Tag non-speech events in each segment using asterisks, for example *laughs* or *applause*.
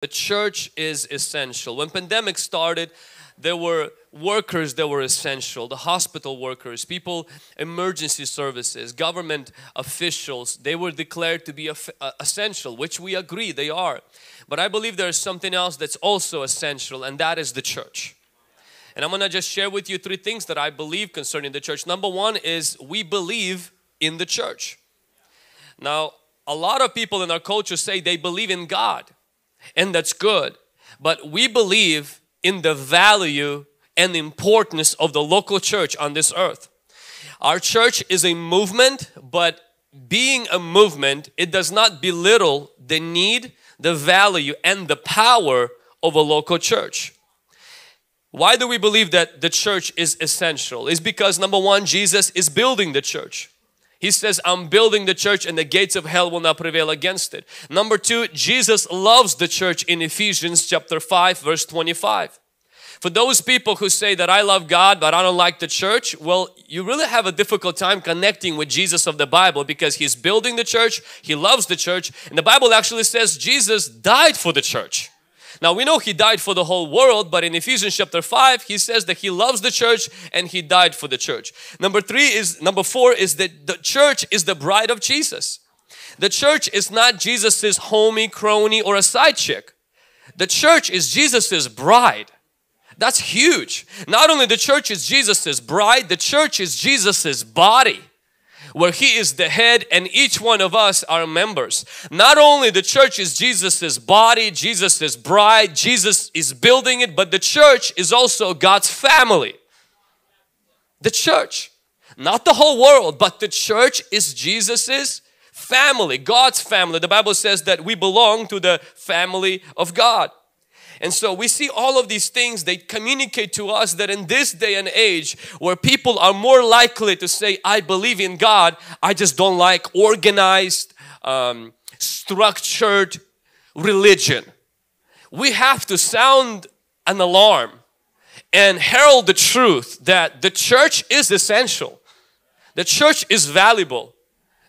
The church is essential. When pandemic started, there were workers that were essential the hospital workers people emergency services government officials. They were declared to be uh, essential which we agree they are. But i believe there's something else that's also essential and that is the church. And i'm going to just share with you three things that i believe concerning the church. Number one is we believe in the church. Now a lot of people in our culture say they believe in god and that's good but we believe in the value and importance of the local church on this earth. Our church is a movement, but being a movement, it does not belittle the need, the value, and the power of a local church. Why do we believe that the church is essential? Is because number one, Jesus is building the church. He says, I'm building the church and the gates of hell will not prevail against it. Number two, Jesus loves the church in Ephesians chapter 5 verse 25. For those people who say that I love God but I don't like the church, well, you really have a difficult time connecting with Jesus of the Bible because He's building the church, He loves the church, and the Bible actually says Jesus died for the church. Now we know he died for the whole world, but in Ephesians chapter 5, he says that he loves the church and he died for the church. Number three is, number four is that the church is the bride of Jesus. The church is not Jesus's homie, crony, or a side chick. The church is Jesus's bride. That's huge. Not only the church is Jesus's bride, the church is Jesus's body where he is the head and each one of us are members. Not only the church is Jesus's body, Jesus's bride, Jesus is building it, but the church is also God's family. The church, not the whole world, but the church is Jesus's family, God's family. The Bible says that we belong to the family of God. And so we see all of these things, they communicate to us that in this day and age where people are more likely to say, I believe in God, I just don't like organized, um, structured religion. We have to sound an alarm and herald the truth that the church is essential. The church is valuable.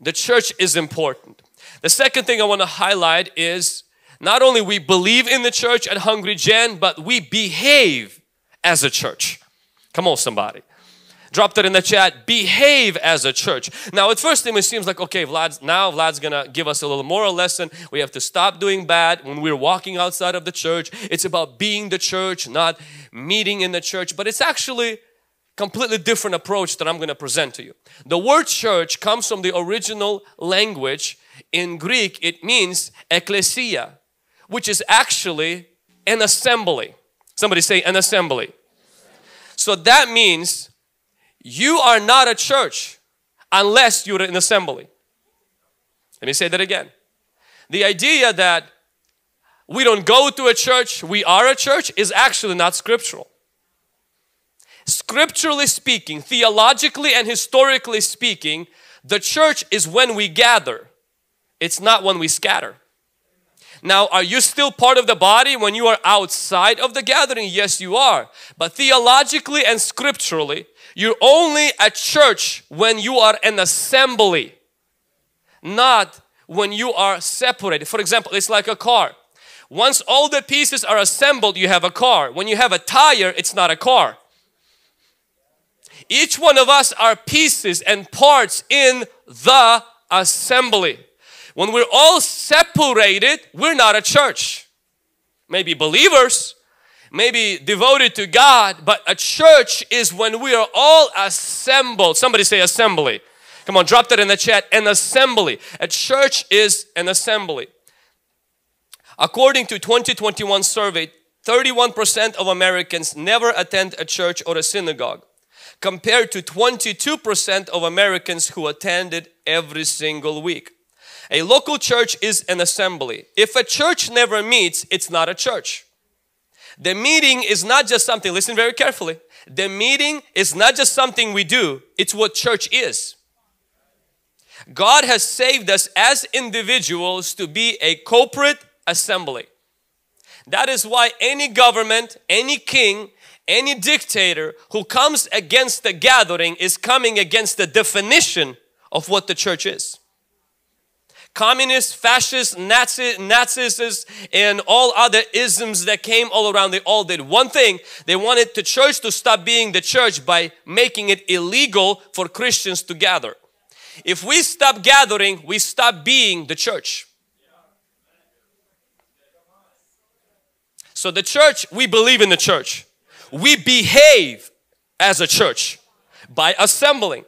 The church is important. The second thing I want to highlight is not only we believe in the church at Hungry Gen, but we behave as a church. Come on somebody. Drop that in the chat. Behave as a church. Now at first it seems like, okay, Vlad's, now Vlad's gonna give us a little moral lesson. We have to stop doing bad when we're walking outside of the church. It's about being the church, not meeting in the church. But it's actually completely different approach that I'm going to present to you. The word church comes from the original language. In Greek, it means ecclesia which is actually an assembly. Somebody say an assembly. So that means you are not a church unless you're an assembly. Let me say that again. The idea that we don't go to a church, we are a church is actually not scriptural. Scripturally speaking, theologically and historically speaking, the church is when we gather. It's not when we scatter. Now, are you still part of the body when you are outside of the gathering? Yes, you are. But theologically and scripturally, you're only a church when you are an assembly, not when you are separated. For example, it's like a car. Once all the pieces are assembled, you have a car. When you have a tire, it's not a car. Each one of us are pieces and parts in the assembly. When we're all separated, we're not a church. Maybe believers, maybe devoted to God, but a church is when we are all assembled. Somebody say assembly. Come on, drop that in the chat. An assembly. A church is an assembly. According to 2021 survey, 31% of Americans never attend a church or a synagogue compared to 22% of Americans who attended every single week. A local church is an assembly. If a church never meets, it's not a church. The meeting is not just something, listen very carefully. The meeting is not just something we do, it's what church is. God has saved us as individuals to be a corporate assembly. That is why any government, any king, any dictator who comes against the gathering is coming against the definition of what the church is communists, fascists, Nazi, Nazis, and all other isms that came all around, they all did one thing. They wanted the church to stop being the church by making it illegal for Christians to gather. If we stop gathering, we stop being the church. So the church, we believe in the church. We behave as a church by assembling.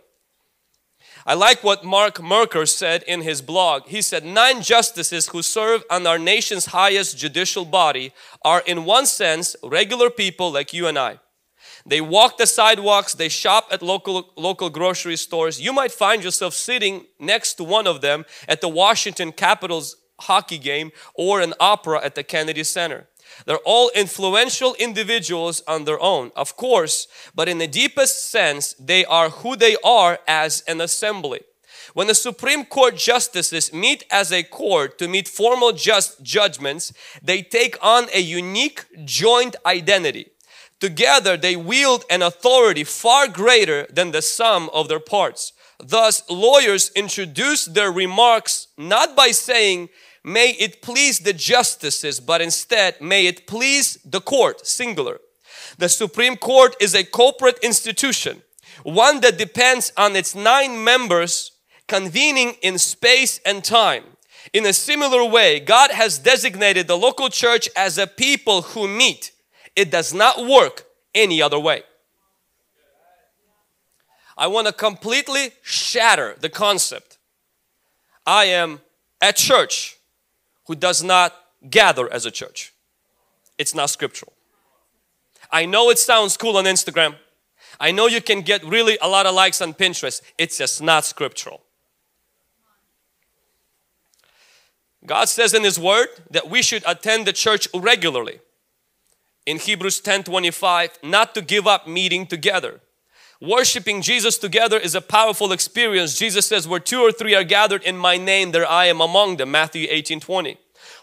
I like what Mark Merker said in his blog. He said, Nine justices who serve on our nation's highest judicial body are, in one sense, regular people like you and I. They walk the sidewalks, they shop at local, local grocery stores. You might find yourself sitting next to one of them at the Washington Capitals hockey game or an opera at the Kennedy Center. They're all influential individuals on their own, of course, but in the deepest sense, they are who they are as an assembly. When the Supreme Court justices meet as a court to meet formal just judgments, they take on a unique joint identity. Together, they wield an authority far greater than the sum of their parts. Thus, lawyers introduce their remarks not by saying, may it please the justices, but instead may it please the court, singular. The Supreme Court is a corporate institution, one that depends on its nine members convening in space and time. In a similar way, God has designated the local church as a people who meet. It does not work any other way. I want to completely shatter the concept. I am at church who does not gather as a church. It's not scriptural. I know it sounds cool on Instagram. I know you can get really a lot of likes on Pinterest. It's just not scriptural. God says in His Word that we should attend the church regularly. In Hebrews 10 25, not to give up meeting together. Worshiping Jesus together is a powerful experience. Jesus says, Where two or three are gathered in my name, there I am among them. Matthew 18 20.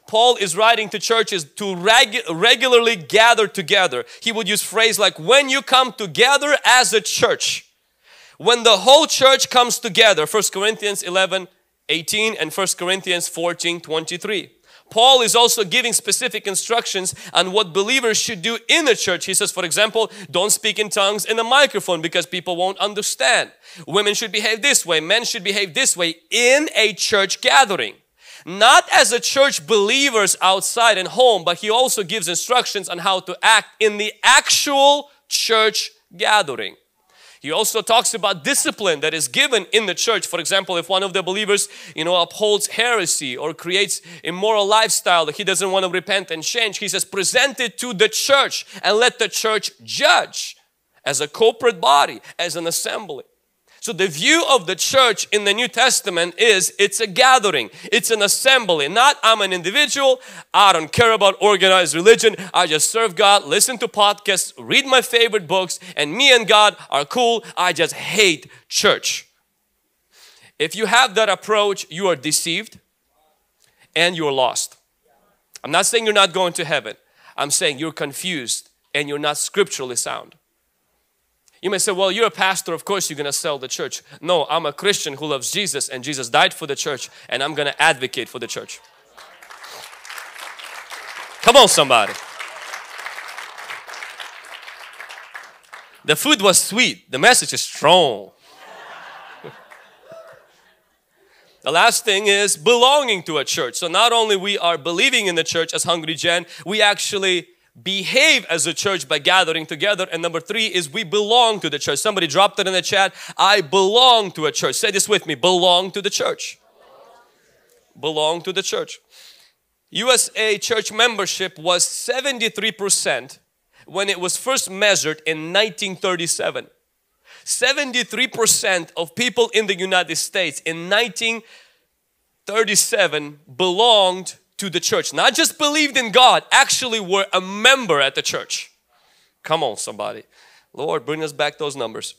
Paul is writing to churches to reg regularly gather together. He would use phrase like, when you come together as a church. When the whole church comes together, 1 Corinthians 11, 18 and 1 Corinthians 14, 23. Paul is also giving specific instructions on what believers should do in the church. He says, for example, don't speak in tongues in a microphone because people won't understand. Women should behave this way, men should behave this way in a church gathering. Not as a church believers outside and home, but he also gives instructions on how to act in the actual church gathering. He also talks about discipline that is given in the church. For example, if one of the believers, you know, upholds heresy or creates immoral lifestyle that he doesn't want to repent and change, he says, present it to the church and let the church judge as a corporate body, as an assembly. So the view of the church in the New Testament is it's a gathering, it's an assembly, not I'm an individual, I don't care about organized religion, I just serve God, listen to podcasts, read my favorite books, and me and God are cool, I just hate church. If you have that approach, you are deceived and you're lost. I'm not saying you're not going to heaven. I'm saying you're confused and you're not scripturally sound. You may say, well, you're a pastor, of course you're going to sell the church. No, I'm a Christian who loves Jesus and Jesus died for the church and I'm going to advocate for the church. Come on, somebody. The food was sweet, the message is strong. *laughs* The last thing is belonging to a church. So not only we are believing in the church as Hungry Gen, we actually behave as a church by gathering together. And number three is we belong to the church. Somebody dropped it in the chat. I belong to a church. Say this with me. Belong to the church. Belong to the church. USA church membership was 73% when it was first measured in 1937. 73% of people in the United States in 1937 belonged to the church. Not just believed in God, actually were a member at the church. Come on, somebody. Lord, bring us back those numbers.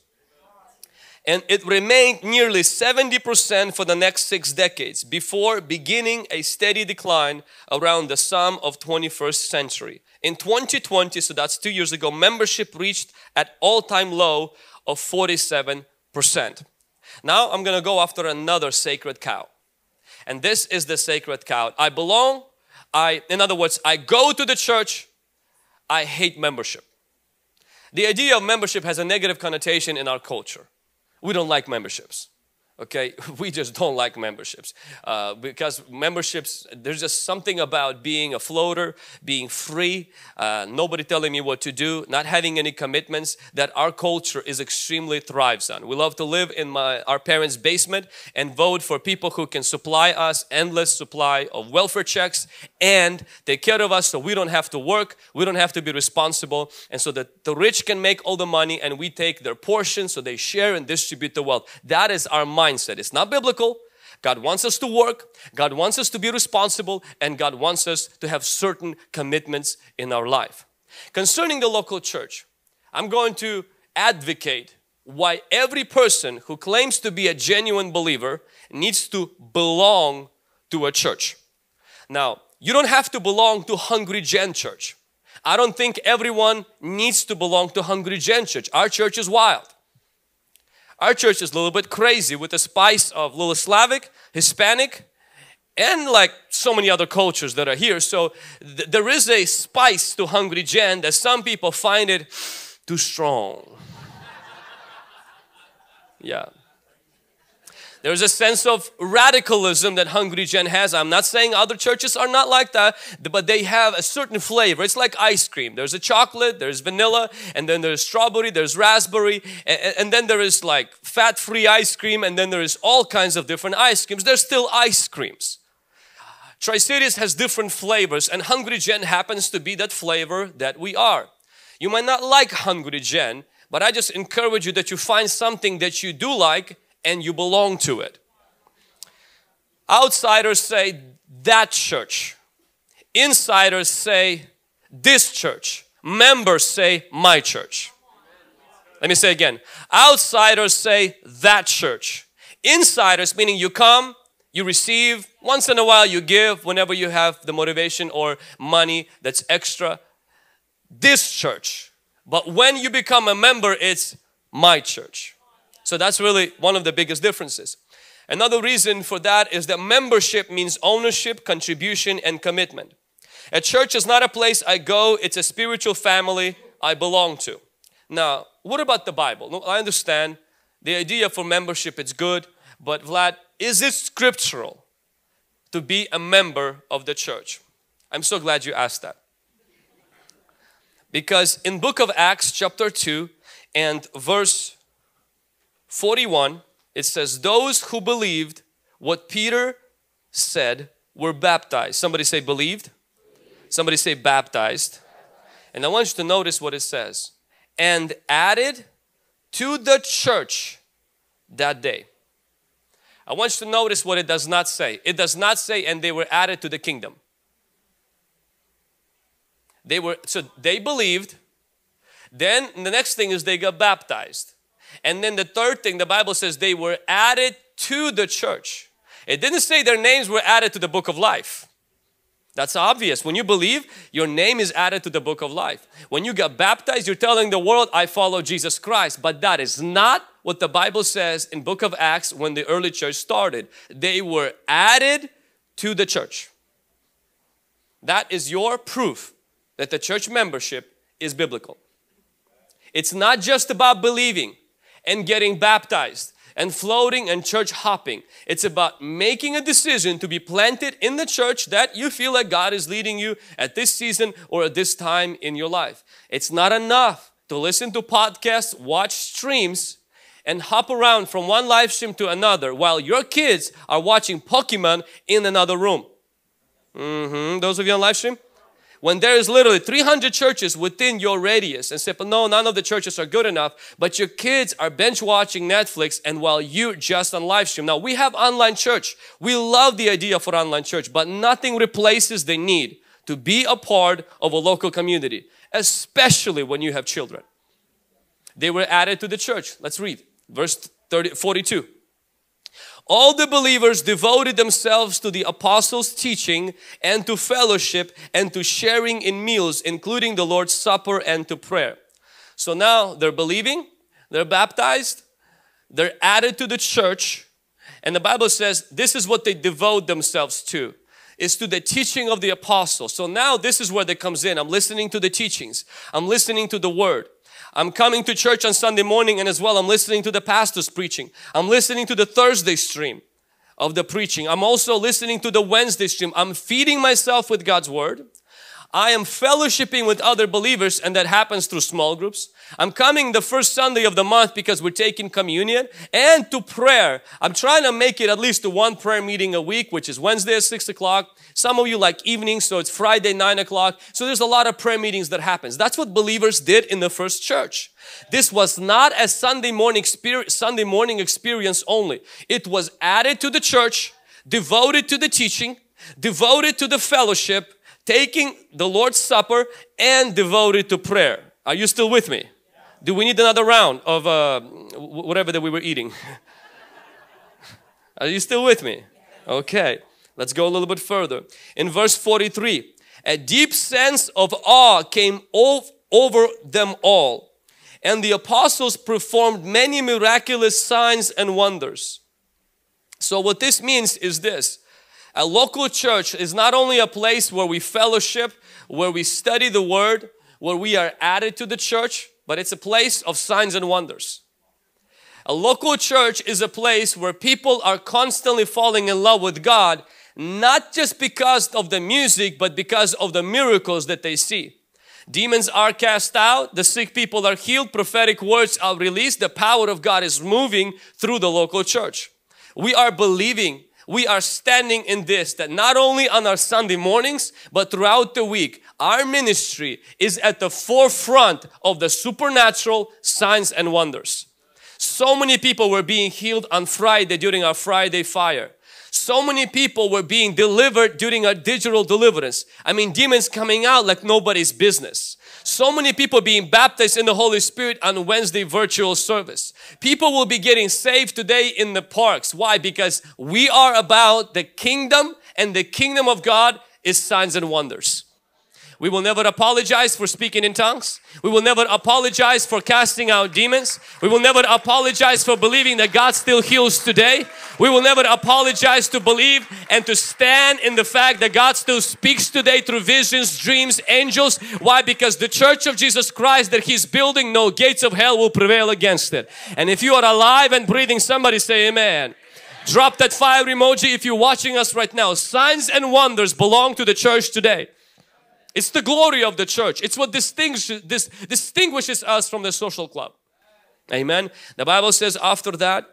And it remained nearly 70% for the next six decades before beginning a steady decline around the sum of 21st century. In 2020, so that's two years ago, membership reached at all-time low of 47%. Now I'm gonna go after another sacred cow. And this is the sacred cow. I belong. I, in other words, I go to the church. I hate membership. The idea of membership has a negative connotation in our culture. We don't like memberships okay *laughs* we just don't like memberships uh, because memberships there's just something about being a floater being free uh, nobody telling me what to do not having any commitments that our culture is extremely thrives on. We love to live in my our parents basement and vote for people who can supply us endless supply of welfare checks and take care of us so we don't have to work we don't have to be responsible and so that the rich can make all the money and we take their portion so they share and distribute the wealth. That is our mind mindset. It's not biblical. God wants us to work, God wants us to be responsible, and God wants us to have certain commitments in our life. Concerning the local church, I'm going to advocate why every person who claims to be a genuine believer needs to belong to a church. Now, you don't have to belong to Hungry Gen Church. I don't think everyone needs to belong to Hungry Gen Church. Our church is wild. Our church is a little bit crazy with the spice of little Slavic, Hispanic, and like so many other cultures that are here. So th there is a spice to Hungry Gen that some people find it too strong. *laughs* yeah. There's a sense of radicalism that Hungry Gen has. I'm not saying other churches are not like that, but they have a certain flavor. It's like ice cream. There's a chocolate, there's vanilla, and then there's strawberry, there's raspberry, and, and then there is like fat-free ice cream, and then there is all kinds of different ice creams. There's still ice creams. Tri-Cities has different flavors, and Hungry Gen happens to be that flavor that we are. You might not like Hungry Gen, but I just encourage you that you find something that you do like and you belong to it. Outsiders say that church. Insiders say this church. Members say my church. Let me say again. Outsiders say that church. Insiders, meaning you come, you receive, once in a while you give whenever you have the motivation or money that's extra. This church. But when you become a member, it's my church. So that's really one of the biggest differences. Another reason for that is that membership means ownership, contribution, and commitment. A church is not a place I go, it's a spiritual family I belong to. Now, what about the Bible? I understand the idea for membership it's good, but Vlad, is it scriptural to be a member of the church? I'm so glad you asked that. Because in book of Acts chapter 2 and verse 41, it says, Those who believed what Peter said were baptized. Somebody say believed. Somebody say baptized. And I want you to notice what it says. And added to the church that day. I want you to notice what it does not say. It does not say, and they were added to the kingdom. They were, so they believed. Then the next thing is they got baptized. And then the third thing, the Bible says they were added to the church. It didn't say their names were added to the book of life. That's obvious. When you believe, your name is added to the book of life. When you get baptized, you're telling the world, I follow Jesus Christ. But that is not what the Bible says in book of Acts when the early church started. They were added to the church. That is your proof that the church membership is biblical. It's not just about believing and getting baptized and floating and church hopping. It's about making a decision to be planted in the church that you feel like God is leading you at this season or at this time in your life. It's not enough to listen to podcasts, watch streams, and hop around from one live stream to another while your kids are watching Pokemon in another room. Mm-hmm. Those of you on live stream? When there is literally 300 churches within your radius and say, no, none of the churches are good enough, but your kids are bench watching Netflix and while you're just on live stream. Now we have online church. We love the idea for online church, but nothing replaces the need to be a part of a local community, especially when you have children. They were added to the church. Let's read verse 30, 42 all the believers devoted themselves to the apostles' teaching and to fellowship and to sharing in meals, including the Lord's Supper and to prayer. So now they're believing, they're baptized, they're added to the church, And the Bible says this is what they devote themselves to is to the teaching of the apostles. So now this is where that comes in. I'm listening to the teachings. I'm listening to the word. I'm coming to church on Sunday morning and as well I'm listening to the pastor's preaching. I'm listening to the Thursday stream of the preaching. I'm also listening to the Wednesday stream. I'm feeding myself with God's word. I am fellowshipping with other believers and that happens through small groups. I'm coming the first Sunday of the month because we're taking communion and to prayer. I'm trying to make it at least to one prayer meeting a week, which is Wednesday at six o'clock. Some of you like evenings, so it's Friday, nine o'clock. So there's a lot of prayer meetings that happens. That's what believers did in the first church. This was not a Sunday morning experience, Sunday morning experience only. It was added to the church, devoted to the teaching, devoted to the fellowship, taking the Lord's Supper and devoted to prayer. Are you still with me? Do we need another round of uh, whatever that we were eating? *laughs* Are you still with me? Okay, let's go a little bit further. In verse 43, a deep sense of awe came over them all, and the apostles performed many miraculous signs and wonders. So, what this means is this a local church is not only a place where we fellowship, where we study the word, where we are added to the church, but it's a place of signs and wonders. A local church is a place where people are constantly falling in love with God, not just because of the music, but because of the miracles that they see. Demons are cast out, the sick people are healed, prophetic words are released, the power of God is moving through the local church. We are believing we are standing in this that not only on our Sunday mornings, but throughout the week, our ministry is at the forefront of the supernatural signs and wonders. So many people were being healed on Friday during our Friday fire. So many people were being delivered during our digital deliverance. I mean, demons coming out like nobody's business. So many people being baptized in the Holy Spirit on Wednesday virtual service. People will be getting saved today in the parks. Why? Because we are about the kingdom and the kingdom of God is signs and wonders. We will never apologize for speaking in tongues. We will never apologize for casting out demons. We will never apologize for believing that God still heals today. We will never apologize to believe and to stand in the fact that God still speaks today through visions, dreams, angels. Why? Because the church of Jesus Christ that He's building, no gates of hell will prevail against it. And if you are alive and breathing, somebody say amen. Drop that fire emoji if you're watching us right now. Signs and wonders belong to the church today. It's the glory of the church. It's what distinguishes, this, distinguishes us from the social club. Amen. The Bible says after that,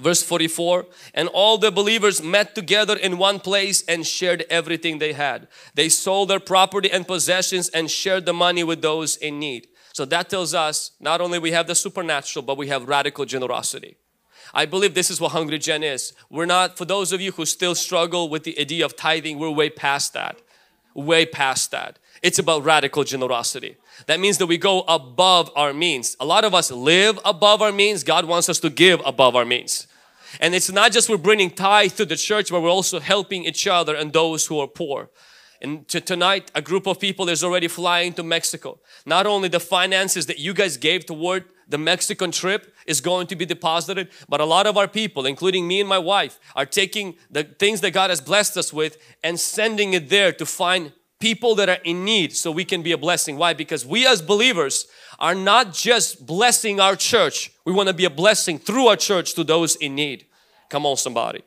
verse 44, and all the believers met together in one place and shared everything they had. They sold their property and possessions and shared the money with those in need. So that tells us not only we have the supernatural, but we have radical generosity. I believe this is what Hungry Gen is. We're not, for those of you who still struggle with the idea of tithing, we're way past that way past that. It's about radical generosity. That means that we go above our means. A lot of us live above our means. God wants us to give above our means. And it's not just we're bringing tithe to the church, but we're also helping each other and those who are poor. And to tonight, a group of people is already flying to Mexico. Not only the finances that you guys gave toward the Mexican trip is going to be deposited, but a lot of our people, including me and my wife, are taking the things that God has blessed us with and sending it there to find people that are in need so we can be a blessing. Why? Because we as believers are not just blessing our church, we want to be a blessing through our church to those in need. Come on, somebody.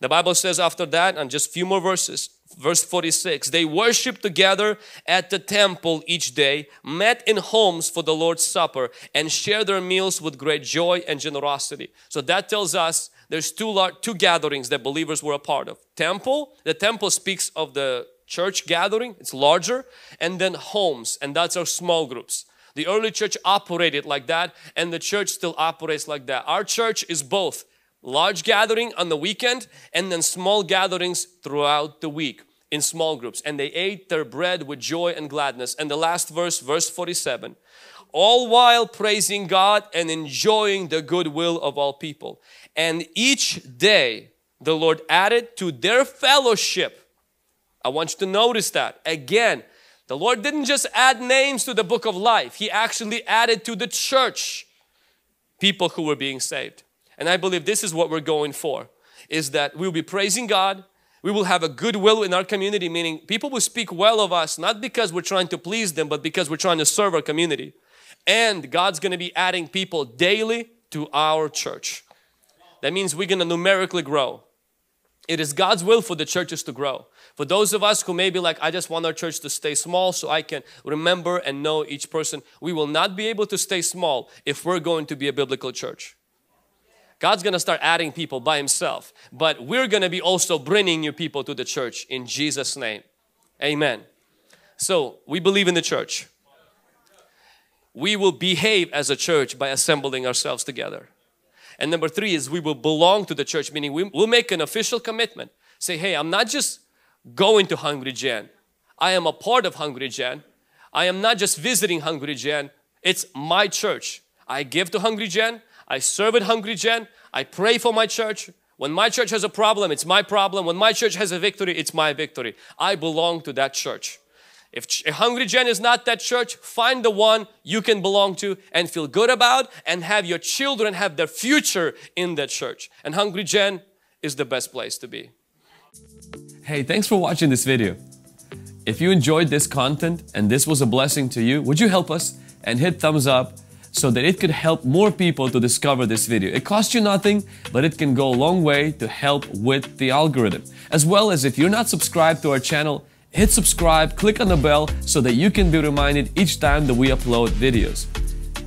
The Bible says after that, and just few more verses, verse 46 they worshiped together at the temple each day met in homes for the lord's supper and shared their meals with great joy and generosity. So that tells us there's two large, two gatherings that believers were a part of. Temple the temple speaks of the church gathering it's larger and then homes and that's our small groups. The early church operated like that and the church still operates like that. Our church is both large gathering on the weekend and then small gatherings throughout the week in small groups and they ate their bread with joy and gladness. And the last verse verse 47 all while praising God and enjoying the goodwill of all people. And each day the Lord added to their fellowship. I want you to notice that. Again the Lord didn't just add names to the book of life. He actually added to the church people who were being saved. And I believe this is what we're going for, is that we'll be praising God, we will have a goodwill in our community, meaning people will speak well of us, not because we're trying to please them, but because we're trying to serve our community. And God's going to be adding people daily to our church. That means we're going to numerically grow. It is God's will for the churches to grow. For those of us who may be like, I just want our church to stay small so I can remember and know each person, we will not be able to stay small if we're going to be a biblical church. God's going to start adding people by Himself, but we're going to be also bringing new people to the church in Jesus' name. Amen. So, we believe in the church. We will behave as a church by assembling ourselves together. And number three is we will belong to the church, meaning we will make an official commitment. Say, hey, I'm not just going to Hungry Gen. I am a part of Hungry Gen. I am not just visiting Hungry Gen. It's my church. I give to Hungry Gen. I serve at Hungry Gen. I pray for my church. When my church has a problem, it's my problem. When my church has a victory, it's my victory. I belong to that church. If Hungry Gen is not that church, find the one you can belong to and feel good about and have your children have their future in that church. And Hungry Gen is the best place to be. Hey, thanks for watching this video. If you enjoyed this content and this was a blessing to you, would you help us and hit thumbs up so that it could help more people to discover this video. It costs you nothing, but it can go a long way to help with the algorithm. As well as if you're not subscribed to our channel, hit subscribe, click on the bell so that you can be reminded each time that we upload videos.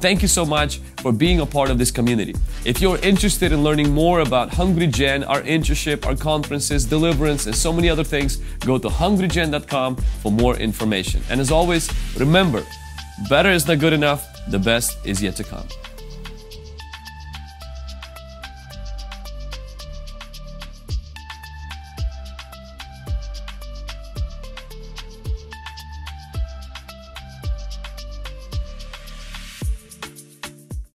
Thank you so much for being a part of this community. If you're interested in learning more about Hungry Gen, our internship, our conferences, deliverance, and so many other things, go to hungrygen.com for more information. And as always, remember, better is not good enough, the best is yet to come.